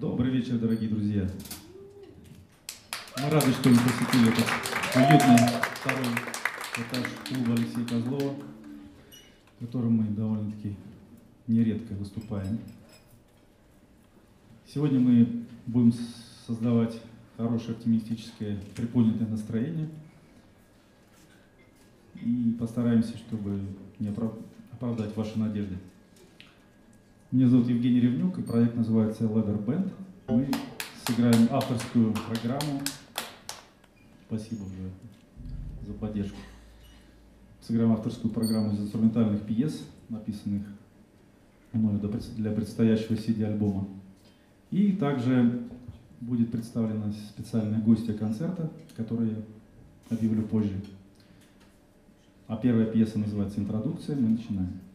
Добрый вечер, дорогие друзья. Мы рады, что вы посетили этот уютный второй этаж клуба Алексея Козлова, в котором мы довольно-таки нередко выступаем. Сегодня мы будем создавать хорошее оптимистическое приподнятое настроение и постараемся, чтобы не оправдать ваши надежды. Меня зовут Евгений Ревнюк, и проект называется Leather Band. Мы сыграем авторскую программу. Спасибо уже за поддержку. Сыграем авторскую программу из инструментальных пьес, написанных мною для предстоящего CD-альбома. И также будет представлена специальная гостья концерта, которую объявлю позже. А первая пьеса называется «Интродукция». Мы начинаем.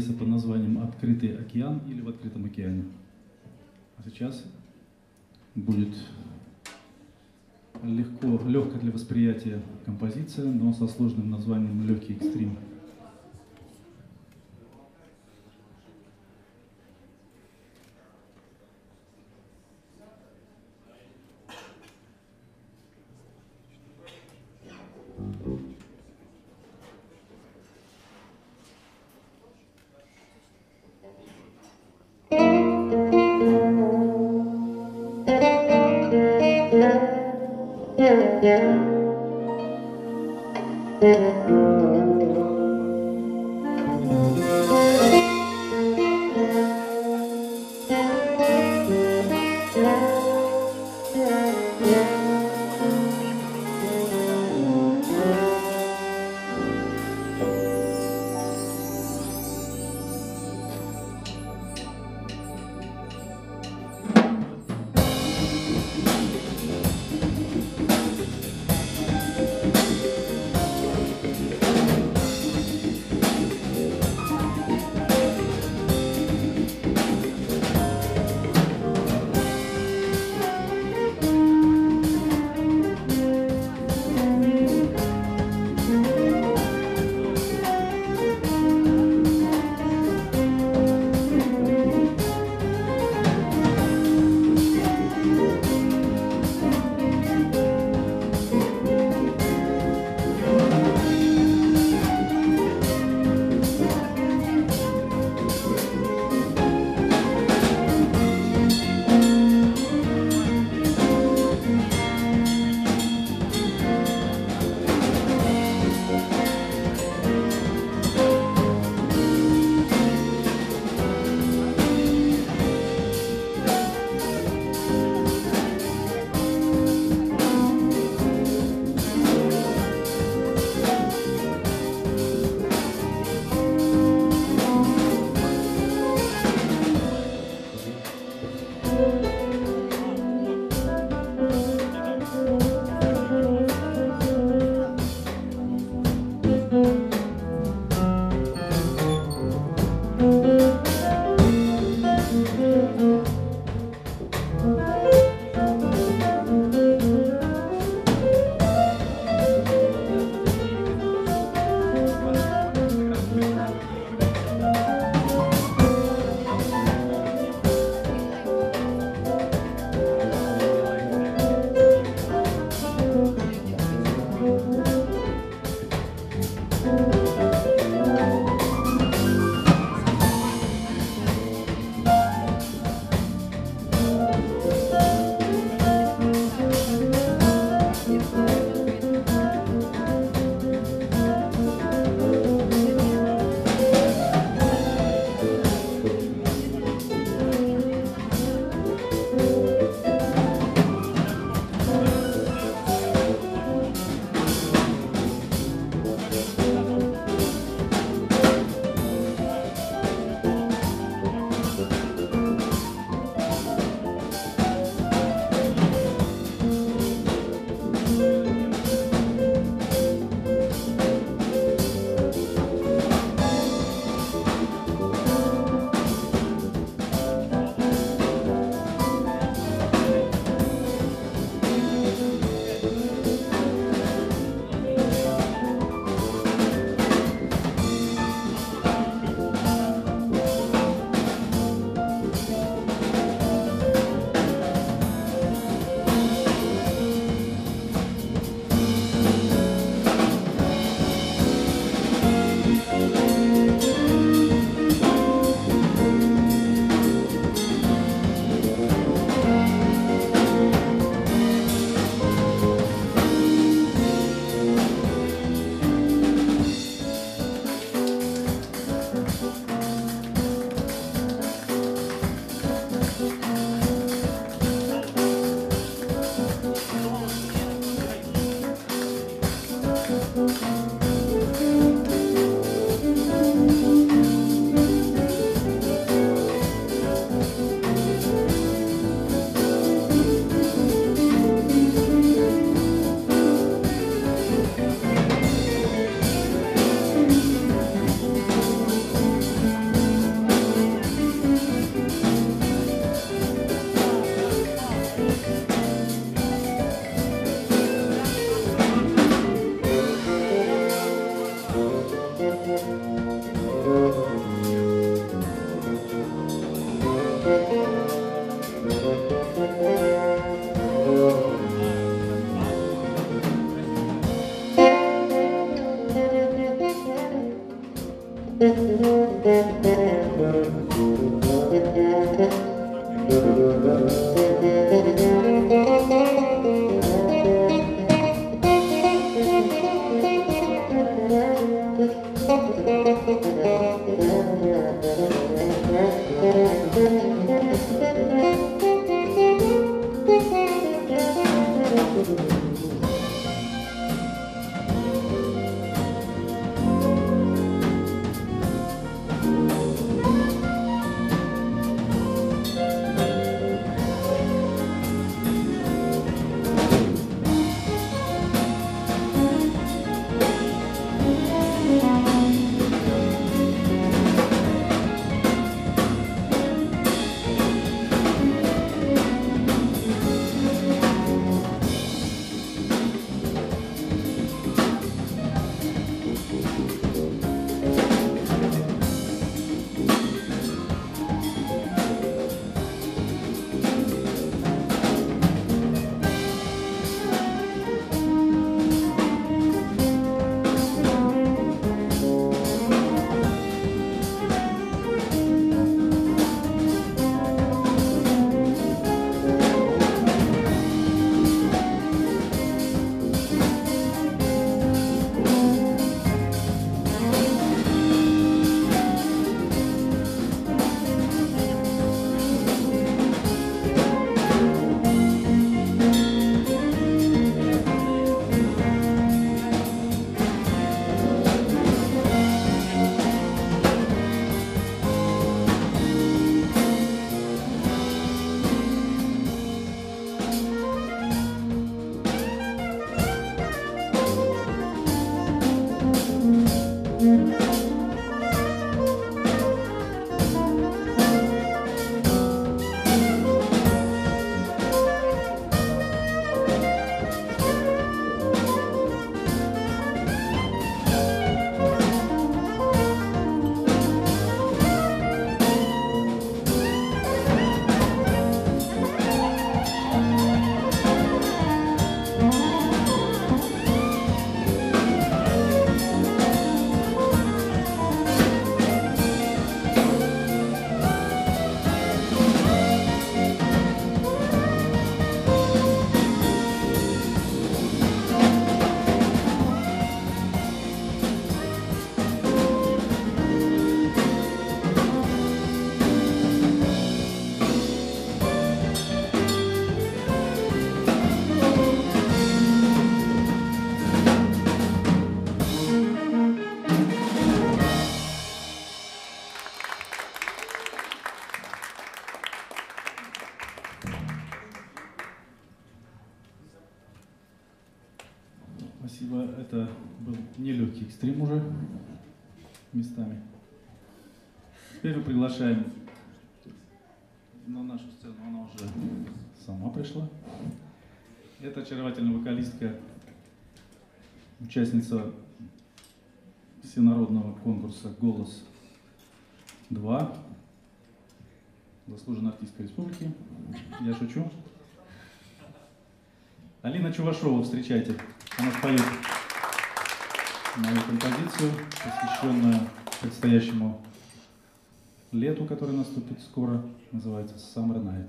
пьеса под названием «Открытый океан» или «В открытом океане». А сейчас будет легко, легкая для восприятия композиция, но со сложным названием «Легкий экстрим». Thank you. Yeah. Экстрим уже местами. Теперь мы приглашаем на нашу сцену, она уже сама пришла. Это очаровательная вокалистка, участница всенародного конкурса «Голос-2», заслуженная артистка республики. Я шучу. Алина Чувашова, встречайте. Она споет мою композицию, посвященную предстоящему лету, которое наступит скоро. Называется «Summer Night».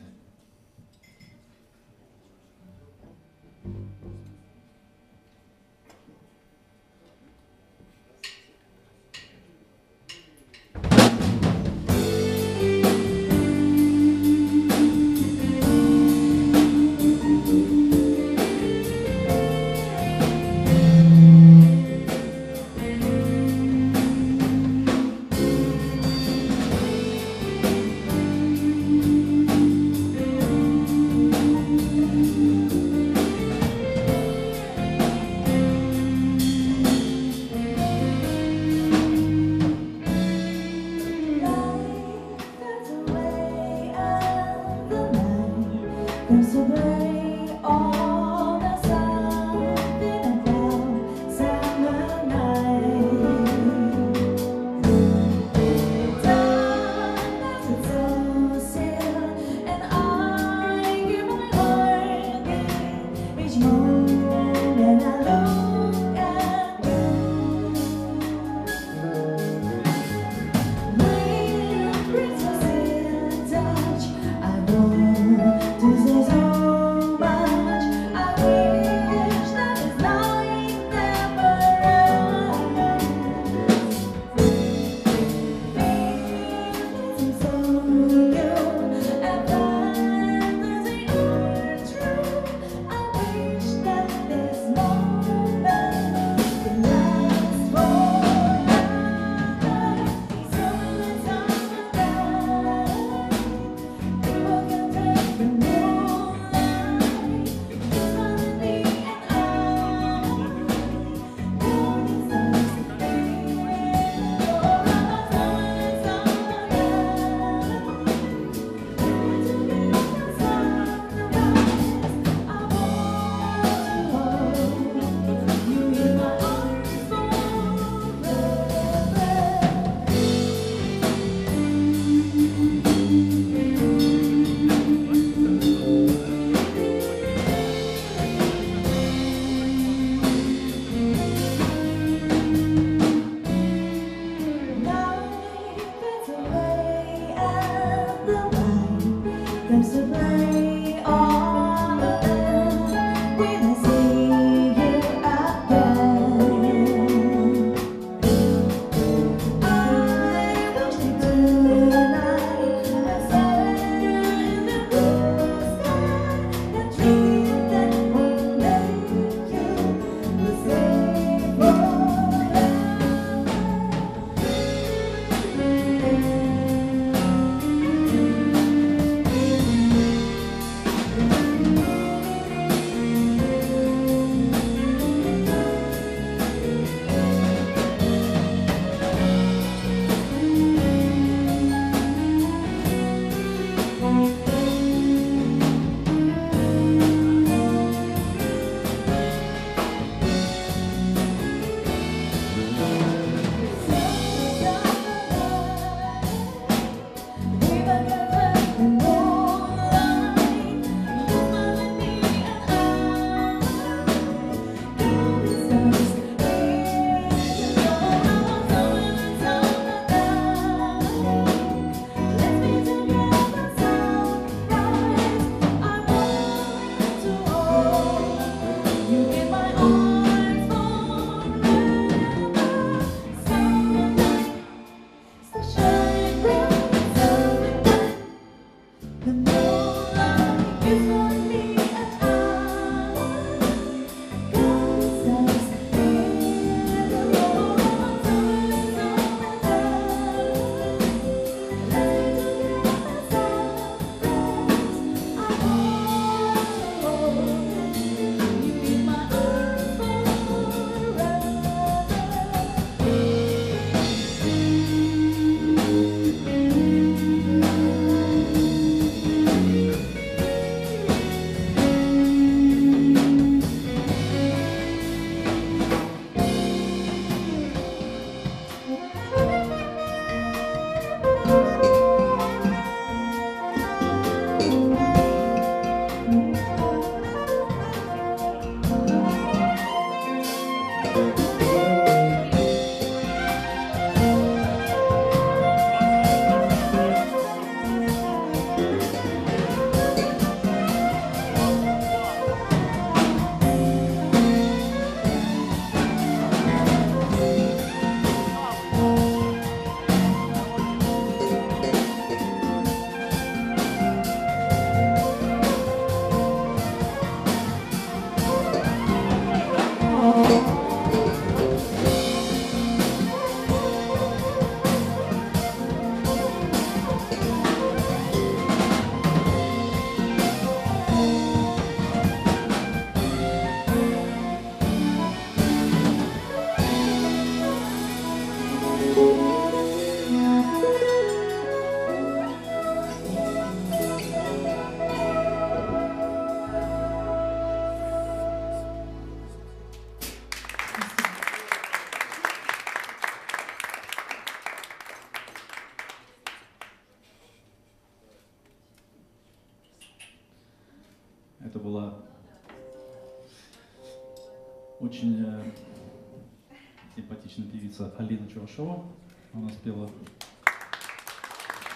Чувашова. Она спела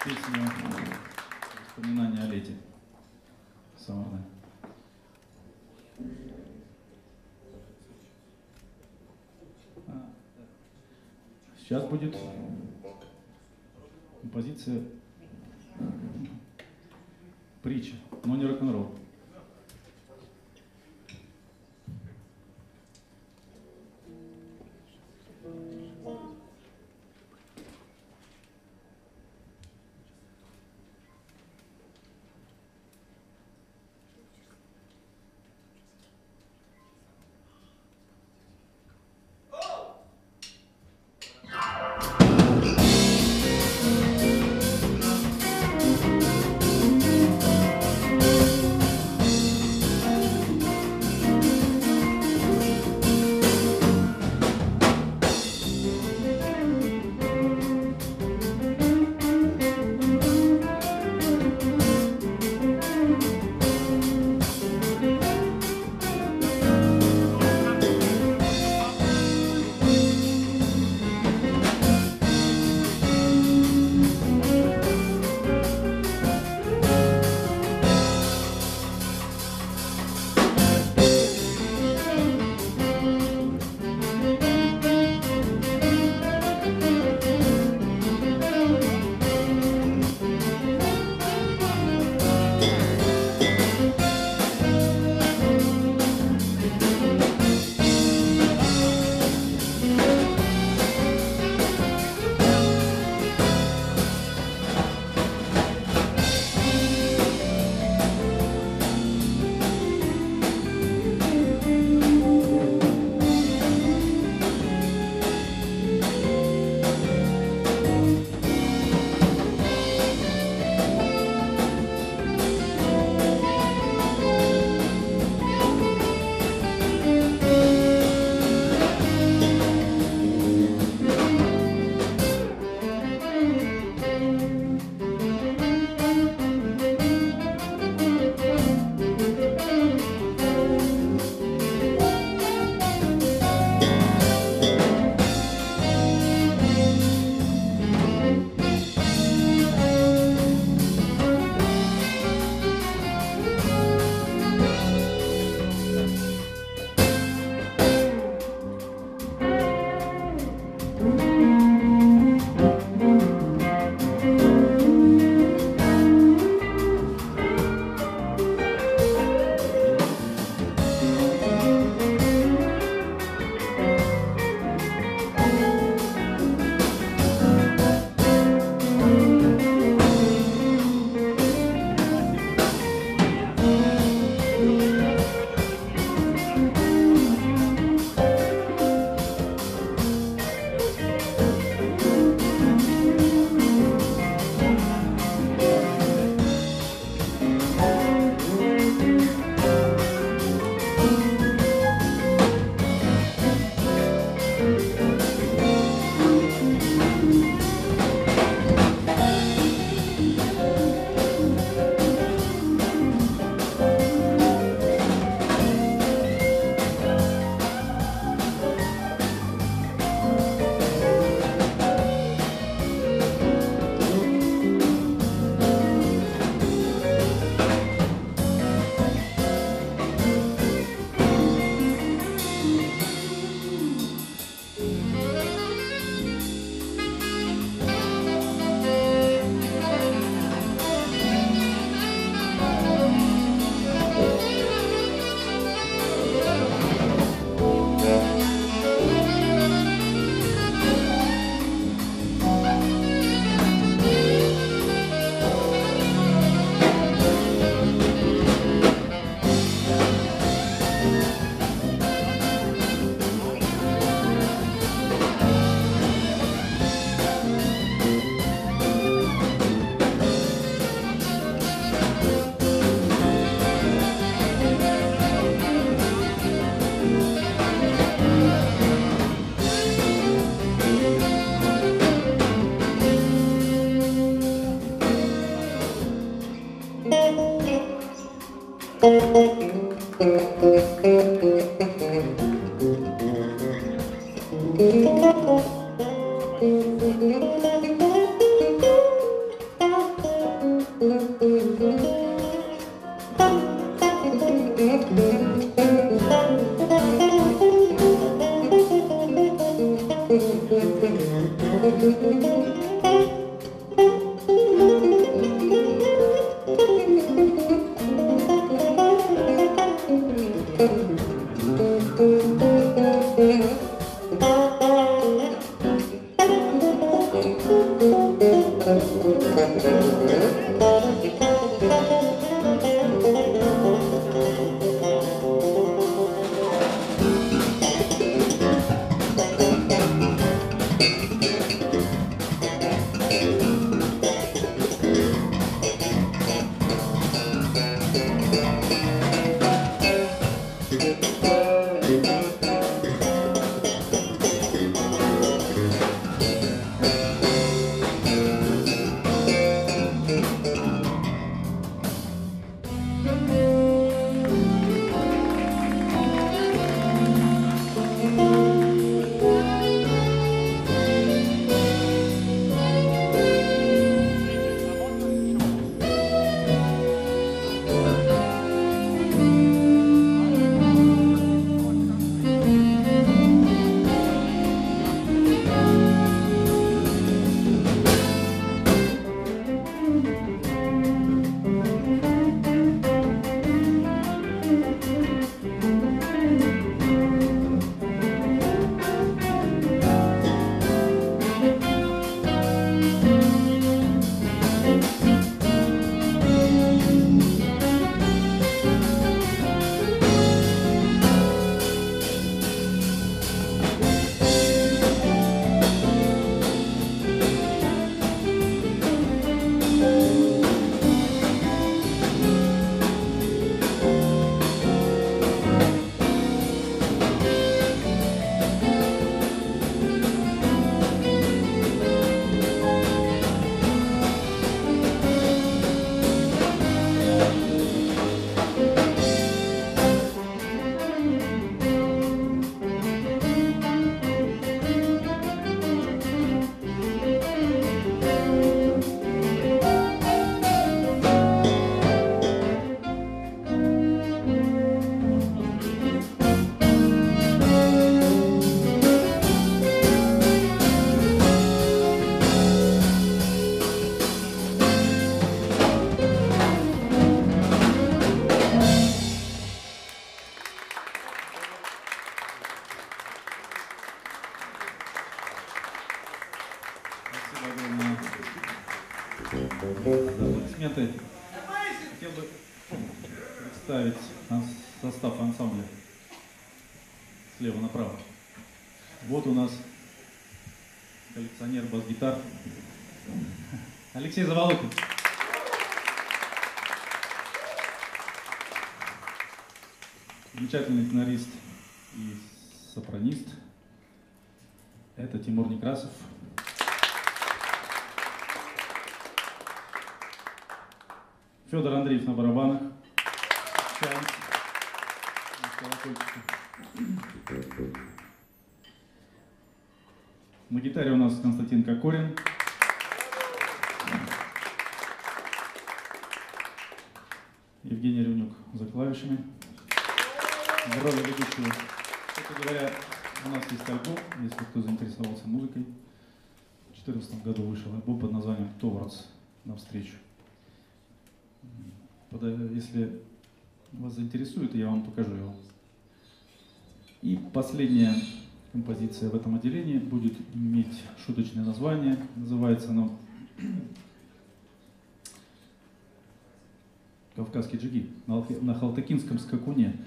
песню «Воспоминания о лете». Самарная. Сейчас будет композиция Притча, но не рок-н-ролл. Алексей Заволокин. Замечательный тенорист и сопранист. Это Тимур Некрасов. Федор Андреев на барабанах. На гитаре у нас Константин Кокорин. В роли ведущего. Кстати говоря, у нас есть альбом, если кто заинтересовался музыкой. В 2014 году вышел альбом под названием «Towards» навстречу. Если вас заинтересует, я вам покажу его. И последняя композиция в этом отделении будет иметь шуточное название. Называется оно «Кавказский джиги» на Халтакинском скакуне.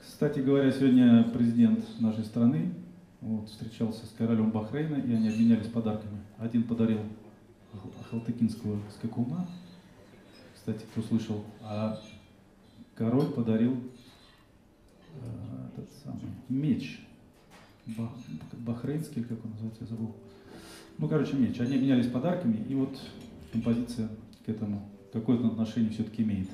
Кстати говоря, сегодня президент нашей страны вот, встречался с королем Бахрейна, и они обменялись подарками. Один подарил Халтыкинского скакуна, кстати, кто слышал, а король подарил э, этот самый меч, бах, бахрейнский, как он называется, я забыл. Ну, короче, меч. Они обменялись подарками, и вот композиция к этому какое-то отношение все-таки имеет.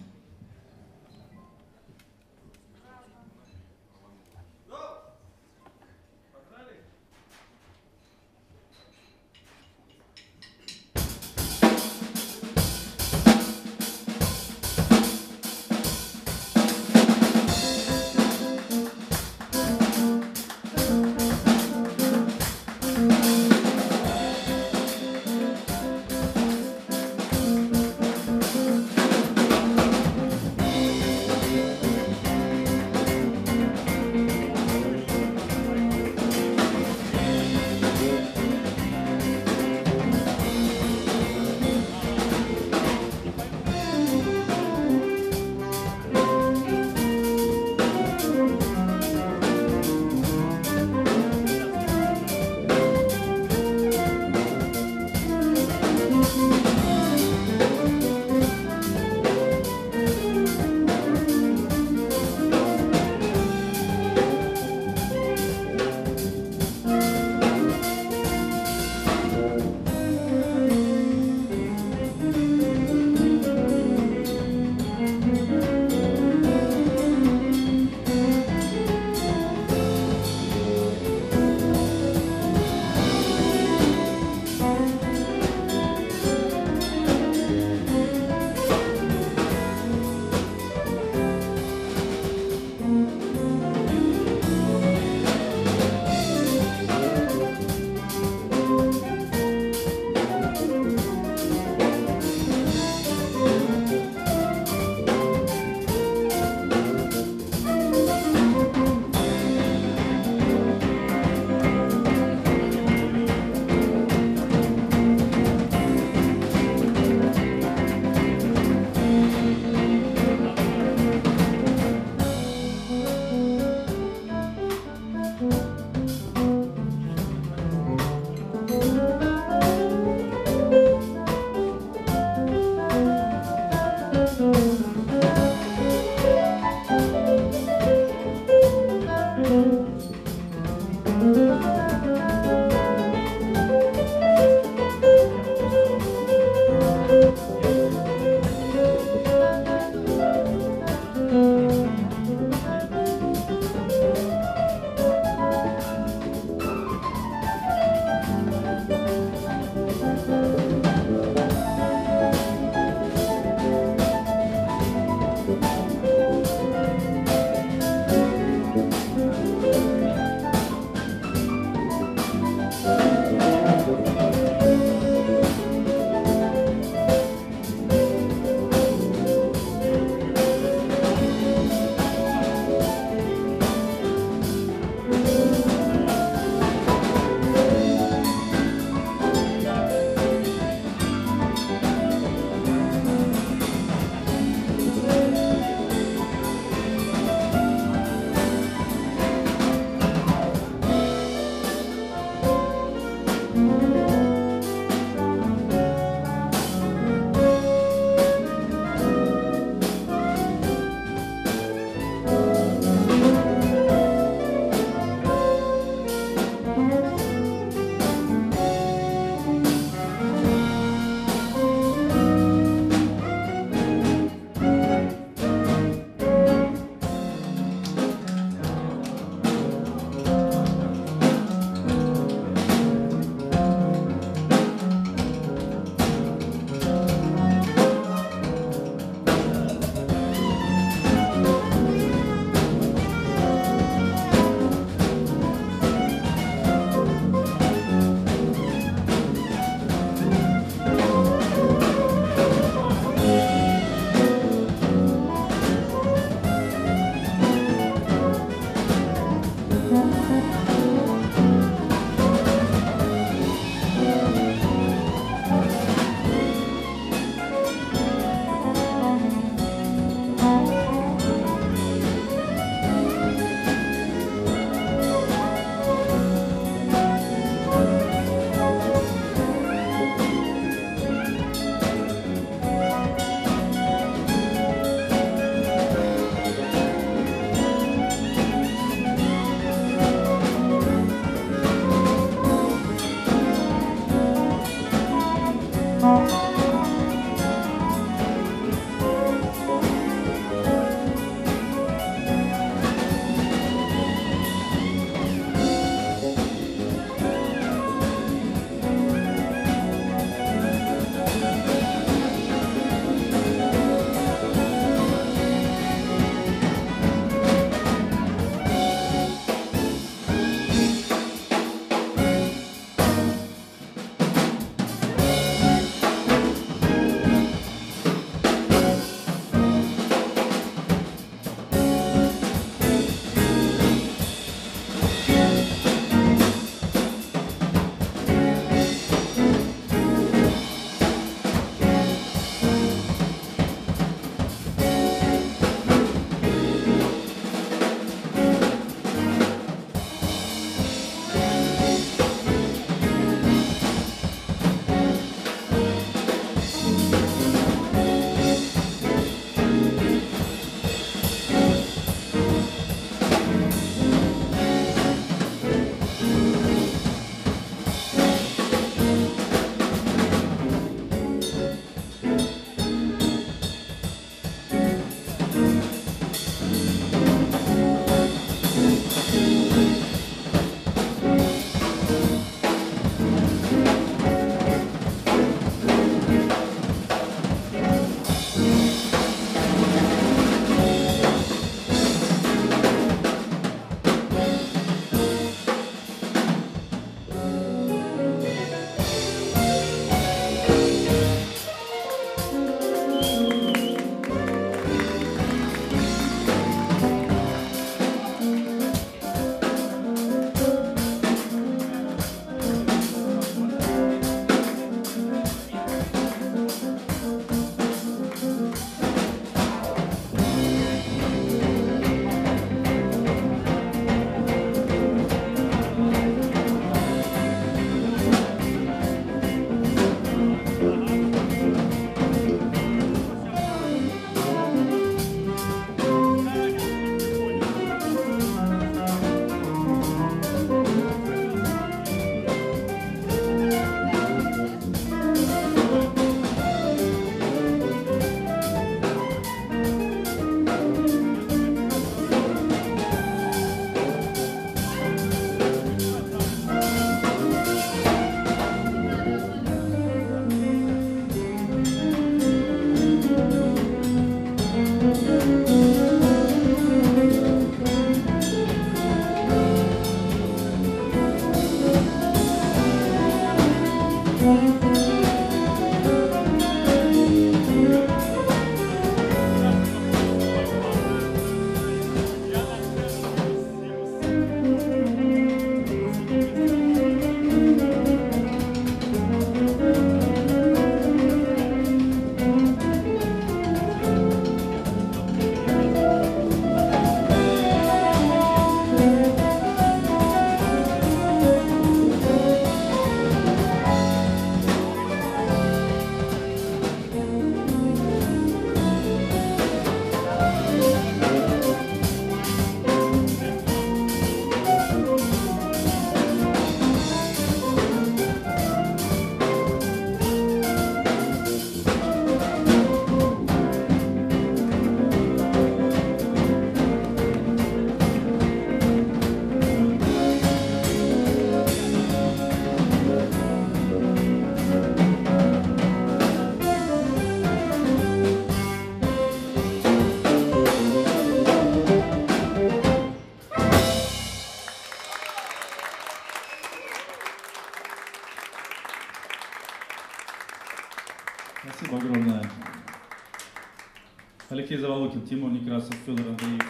Алексей Заволокин, Тимур Некрасов, Федор Андреев,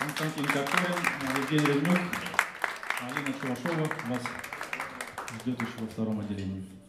Константин Кокорин, Евгений Ревнюк, Алина Чувашова вас ждет еще во втором отделении.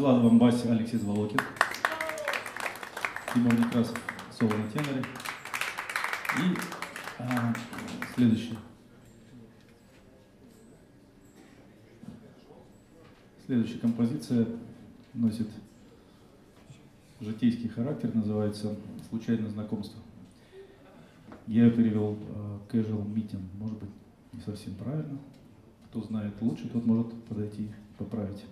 Соло без лада вам басе Алексей Зволокин. Тимур Некрасов соло на теноре. И а, следующий. Следующая композиция носит житейский характер, называется «Случайное знакомство». Я ее перевел э, casual meeting, может быть, не совсем правильно. Кто знает лучше, тот может подойти и поправить.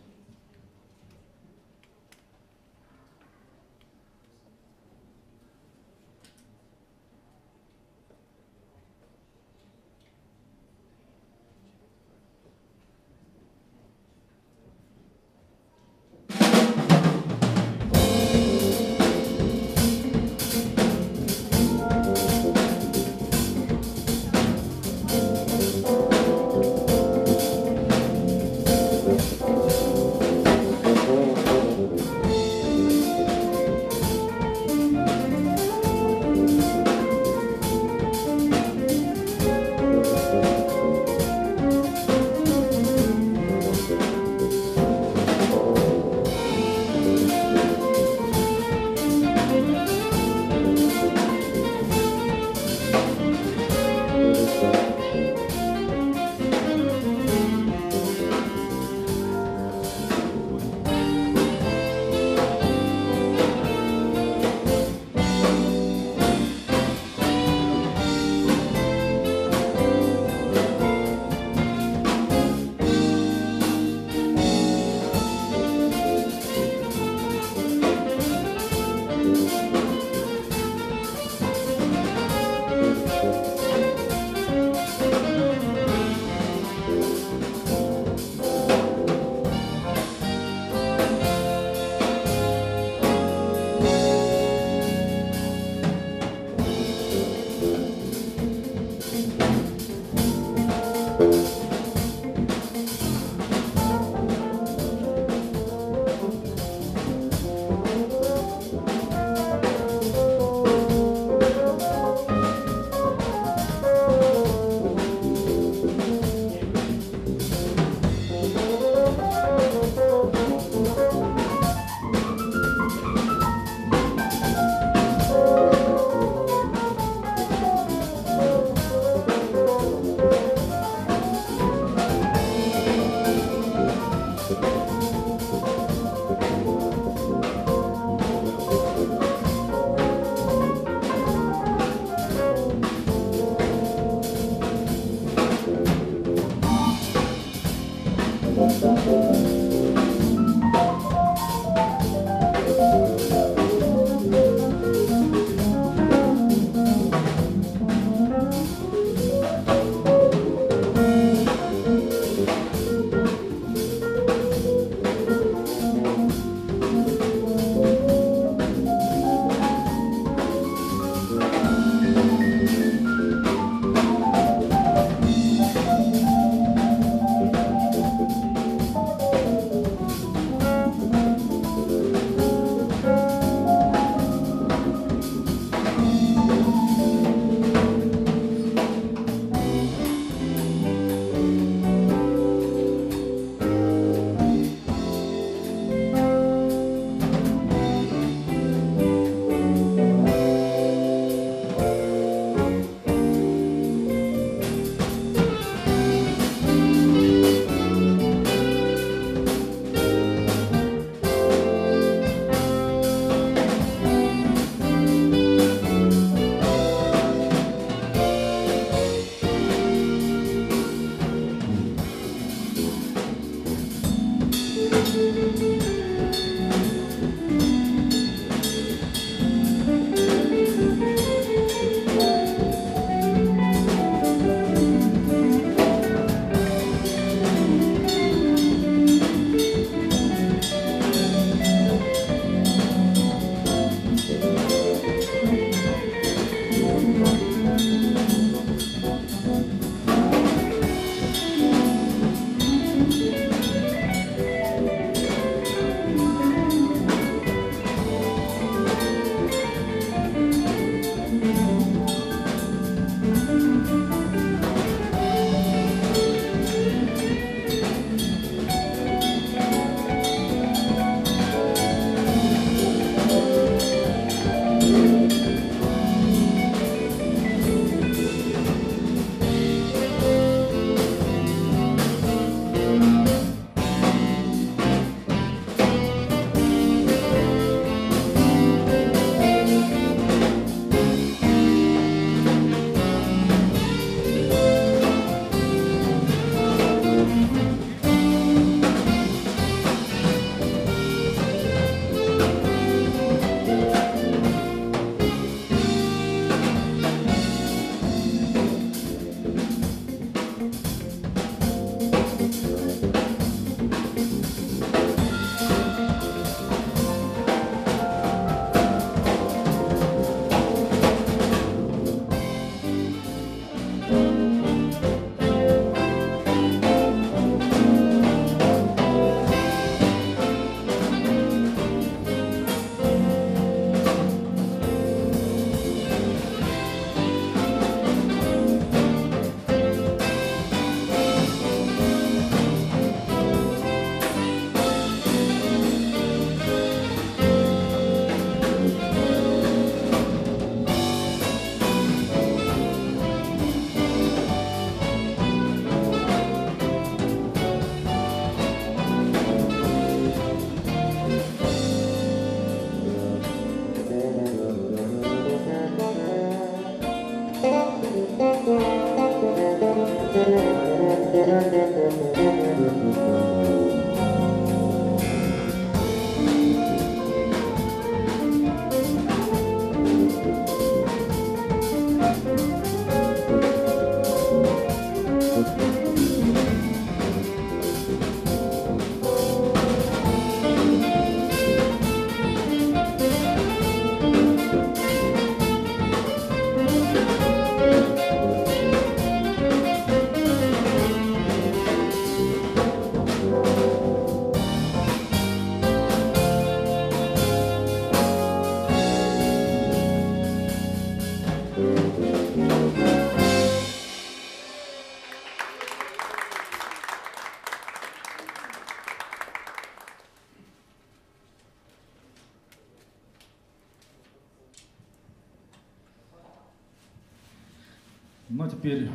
Теперь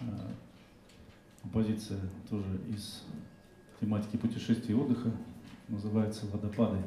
э, композиция тоже из тематики путешествий и отдыха, называется «Водопады».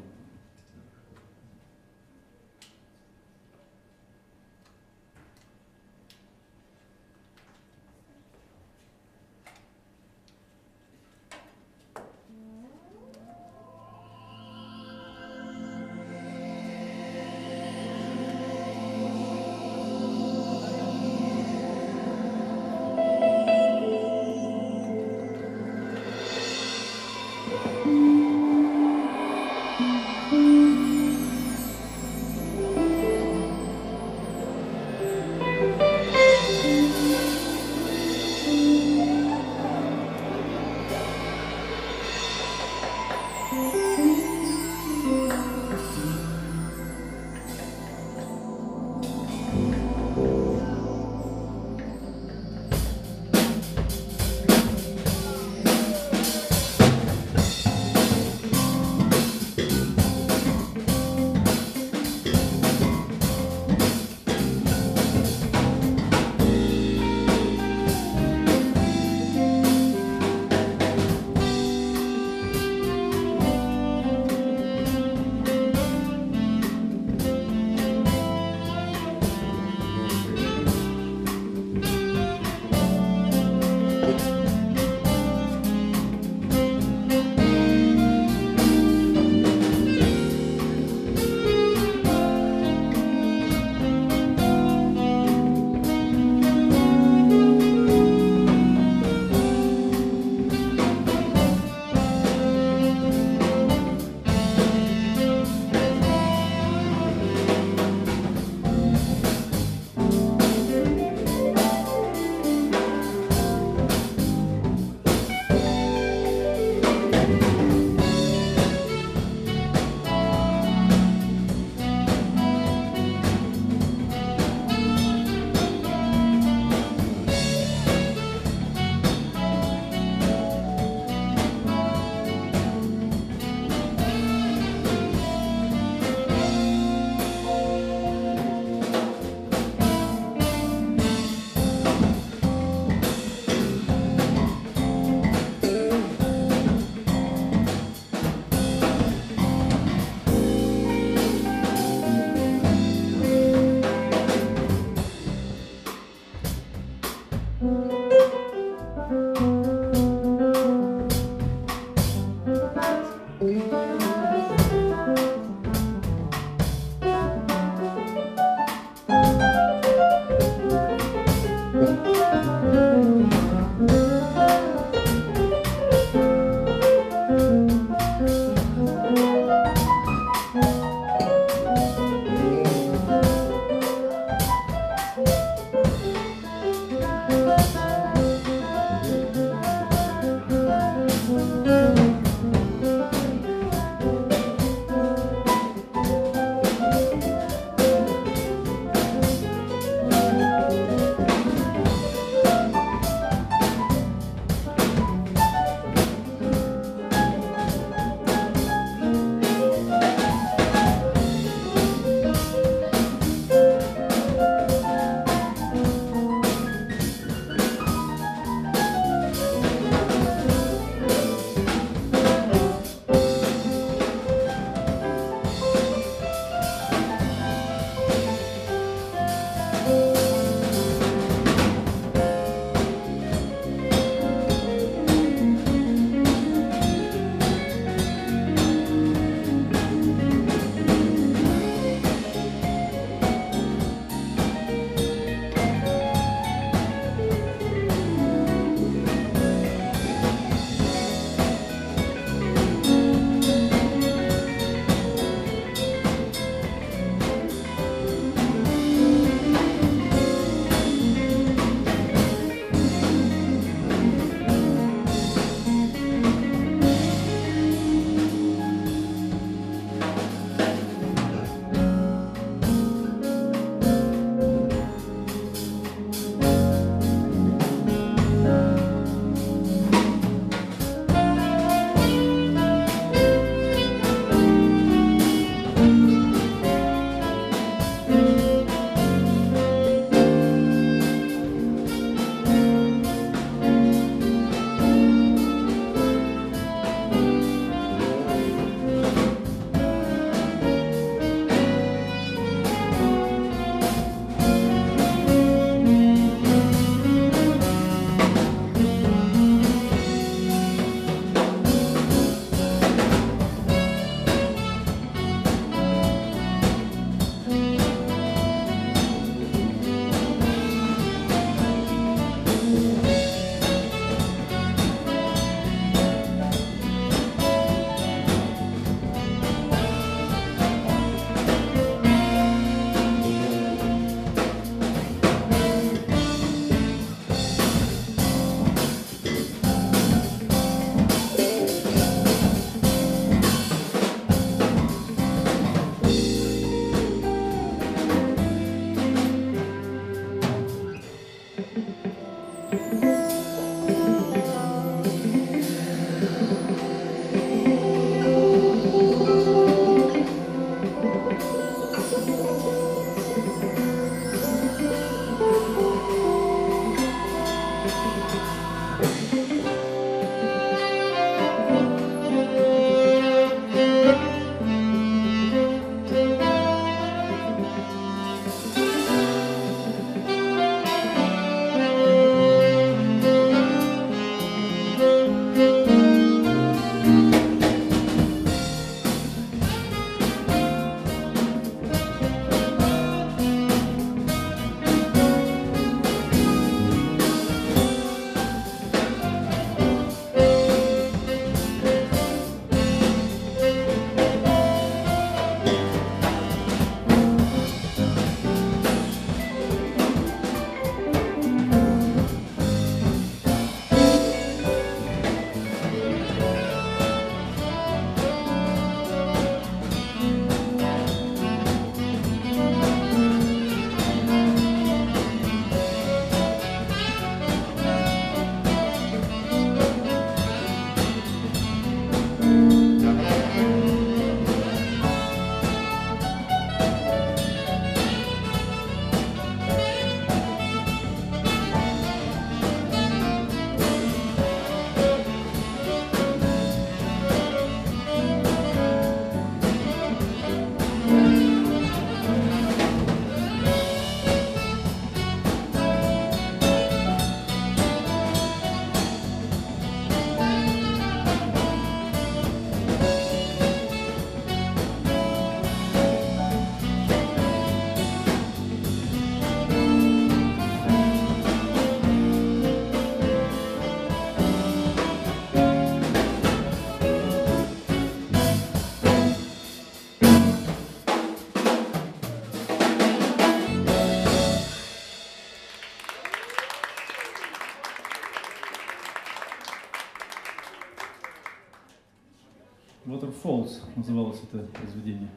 Называлось это произведение.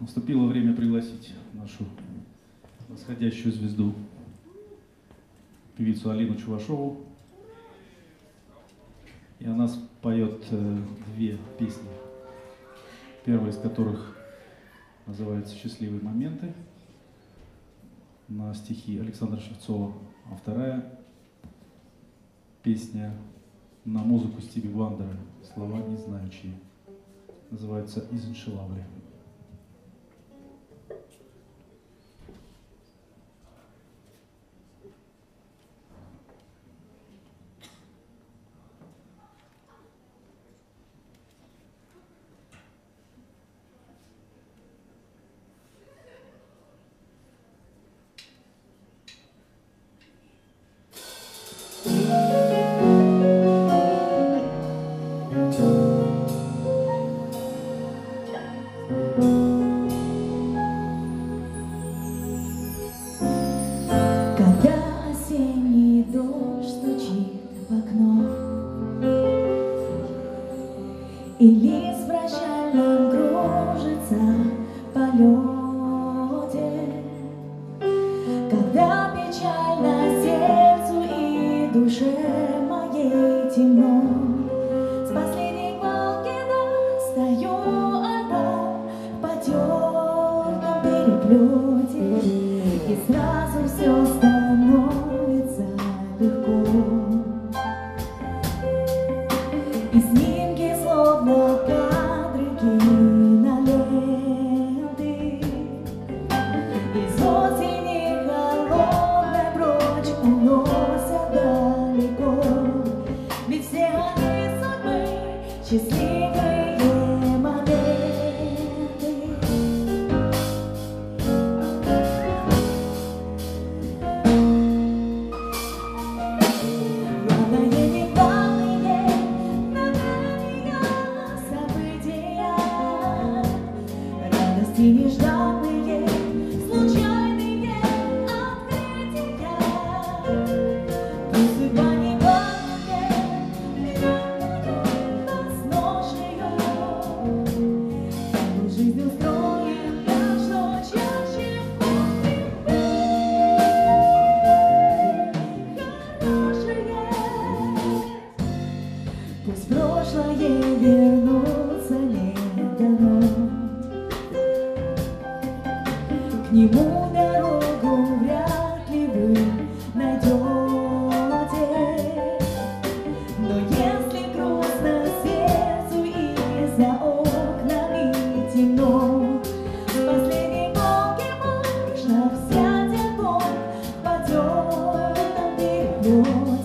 Наступило время пригласить нашу восходящую звезду, певицу Алину Чувашову. И она поет э, две песни, первая из которых называется «Счастливые моменты» на стихи Александра Шевцова, а вторая песня на музыку Стиви Вандера, слова не знаю чьи, называется «Изеншилавли». 我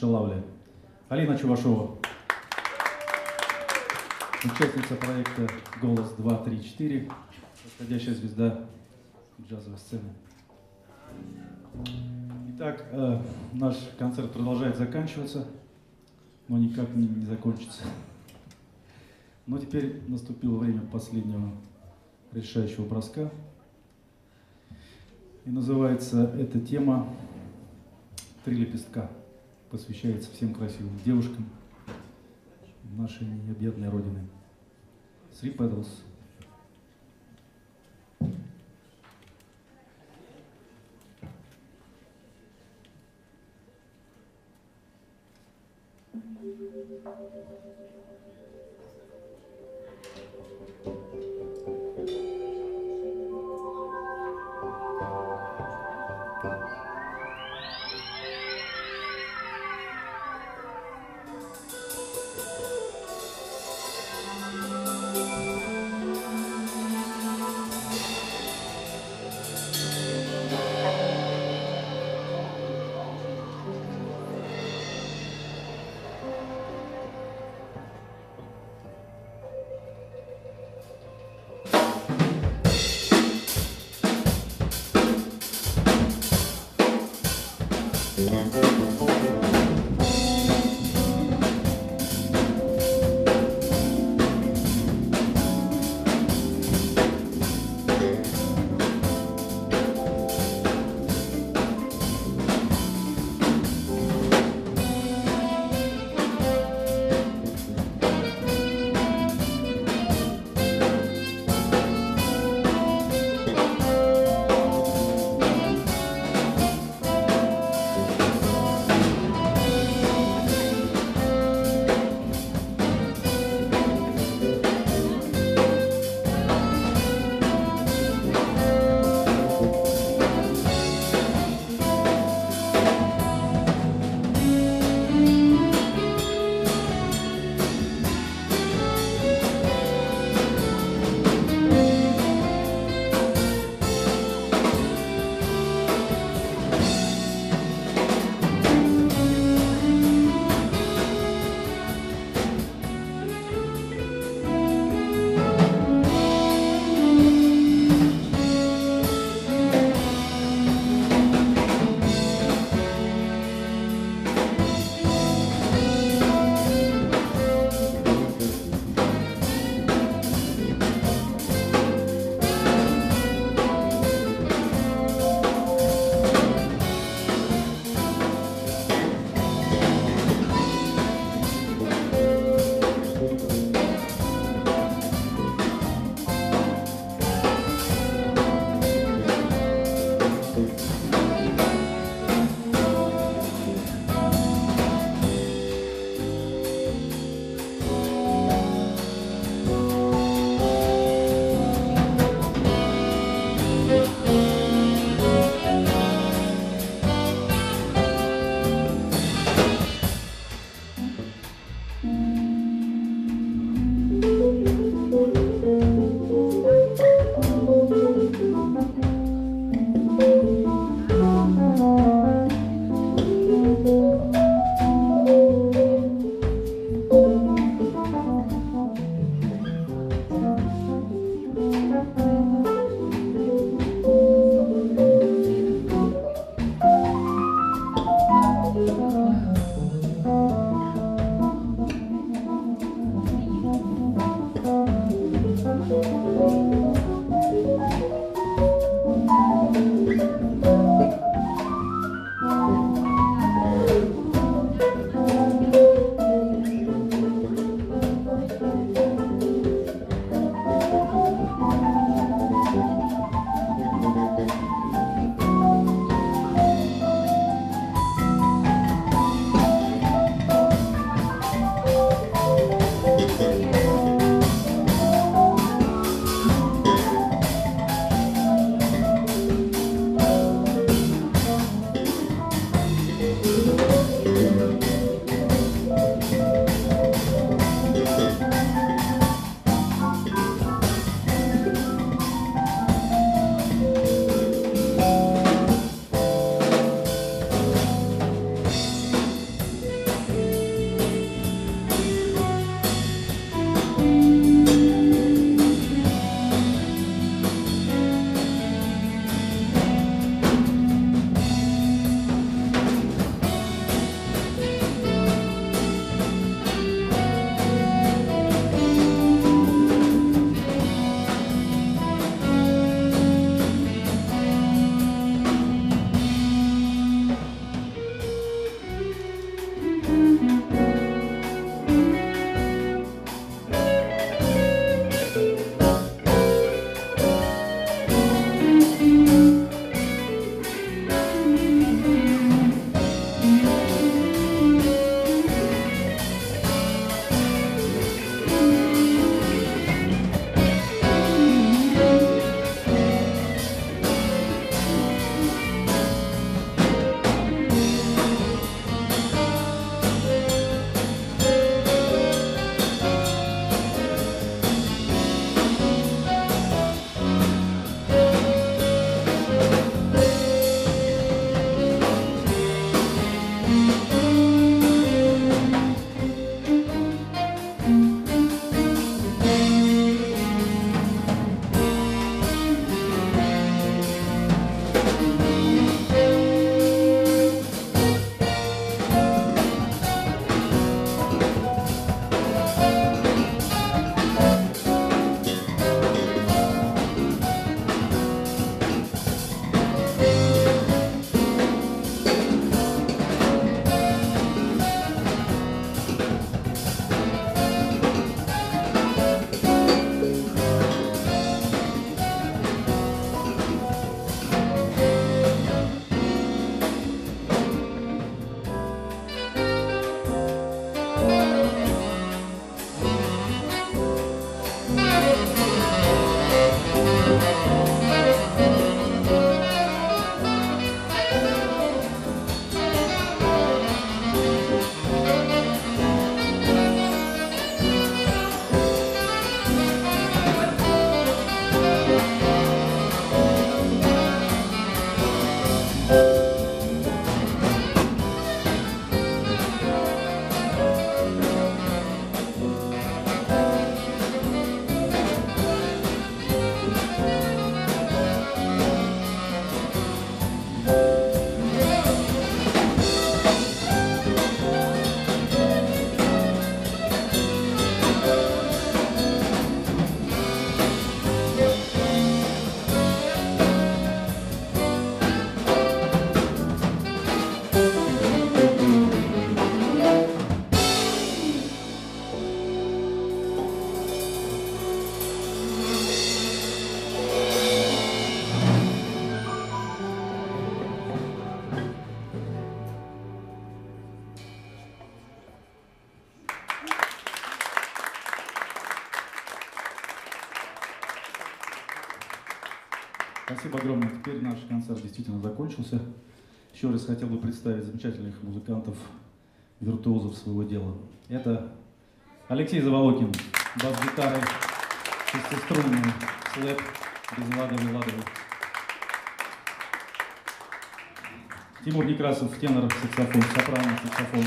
Шалавля. Алина Чувашова, участница проекта «Голос 234», восходящая звезда джазовой сцены. Итак, э, наш концерт продолжает заканчиваться, но никак не, не закончится. Но теперь наступило время последнего решающего броска. И называется эта тема «Три лепестка» посвящается всем красивым девушкам нашей необъятной Родины. Three Pedals. Спасибо огромное. Теперь наш концерт действительно закончился. Еще раз хотел бы представить замечательных музыкантов, виртуозов своего дела. Это Алексей Заволокин, бас-гитары, шестиструнный, слэп, безладовый, ладовый. Тимур Некрасов, тенор, саксофон, сопрано, саксофон,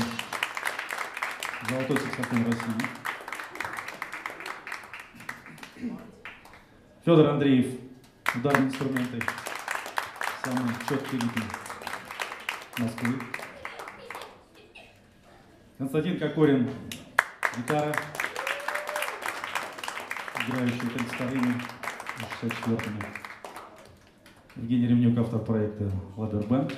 золотой саксофон России. Федор Андреев, ударные инструменты, самый четкий ритм Москвы. Константин Кокорин, гитара, играющий 32-ми и 64-ми. Евгений Ремнюк, автор проекта Ладер Бенд.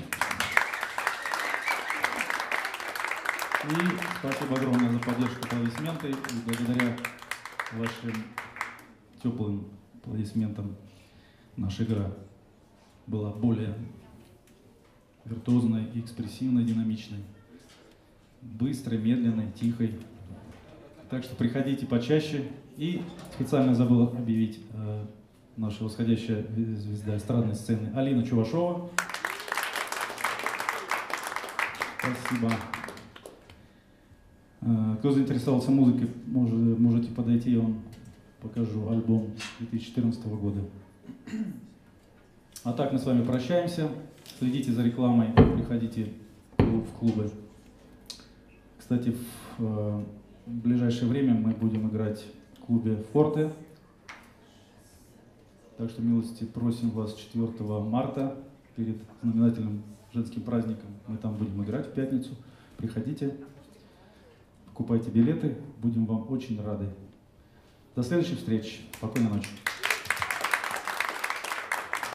И спасибо огромное за поддержку аплодисменты. И благодаря вашим теплым аплодисментам наша игра была более виртуозной, экспрессивной, динамичной, быстрой, медленной, тихой. Так что приходите почаще. И специально забыл объявить э, наша восходящая звезда эстрадной сцены Алина Чувашова. Спасибо. Э, кто заинтересовался музыкой, может, можете подойти, я вам покажу альбом 2014 года. А так мы с вами прощаемся. Следите за рекламой, приходите в клубы. Кстати, в, э, ближайшее время мы будем играть в клубе «Форте». Так что милости просим вас 4 марта перед знаменательным женским праздником. Мы там будем играть в пятницу. Приходите, покупайте билеты, будем вам очень рады. До следующих встреч. Спокойной ночи.